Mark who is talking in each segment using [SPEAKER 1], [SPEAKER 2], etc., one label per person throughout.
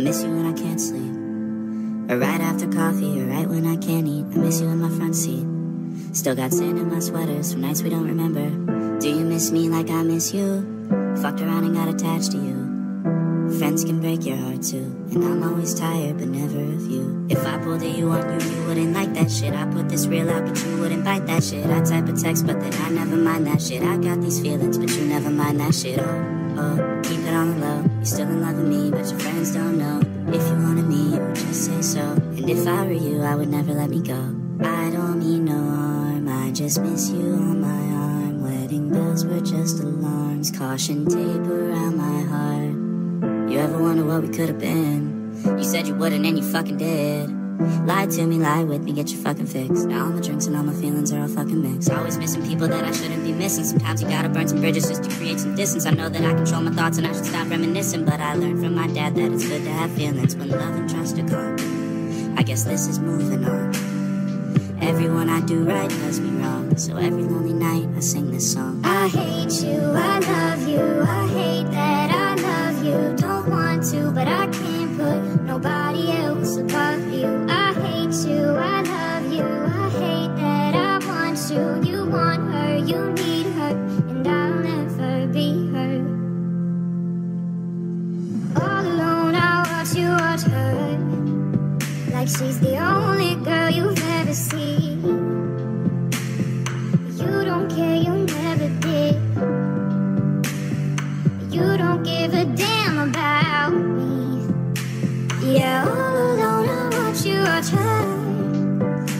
[SPEAKER 1] I
[SPEAKER 2] miss you when I can't sleep. Or right after coffee, or right when I can't eat. I miss you in my front seat. Still got sand in my sweaters from nights we don't remember. Do you miss me like I miss you? Fucked around and got attached to you. Friends can break your heart too. And I'm always tired, but never of you. If I pulled a you on you, you wouldn't like that shit. I put this real out, but you wouldn't bite that shit. I type a text, but then I never mind that shit. I got these feelings, but you never mind that shit. Oh, oh, keep it on the low. You're still in love with me, but your friends don't know. If you wanted me, you would just say so. And if I were you, I would never let me go. I don't mean no harm, I just miss you on my arm. Wedding bells were just alarms, caution tape around my ever wonder what we could have been? You said you wouldn't and you fucking did. Lie to me, lie with me, get your fucking fix. Now all my drinks and all my feelings are all fucking mixed. Always missing people that I shouldn't be missing. Sometimes you gotta burn some bridges just to create some distance. I know that I control my thoughts and I should stop reminiscing. But I learned from my dad that it's good to have feelings when love and trust are gone. I guess this is moving on. Everyone I do right does me wrong. So every lonely night I sing this song.
[SPEAKER 1] I hate you, I love you, I hate she's the only girl you've ever seen. You don't care, you never did. You don't give a damn about me. Yeah, all alone I watch you watch her.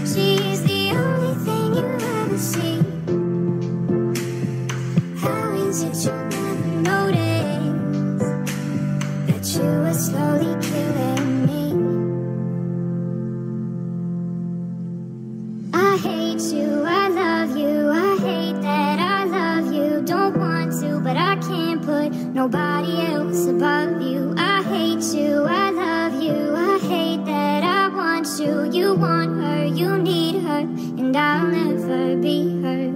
[SPEAKER 1] She's the only thing you ever see. How is it you never noticed that you were slowly killing me? I hate you, I love you, I hate that I love you. Don't want to, but I can't put nobody else above you. I hate you, I love you, I hate that I want you. You want her, you need her, and I'll never be her.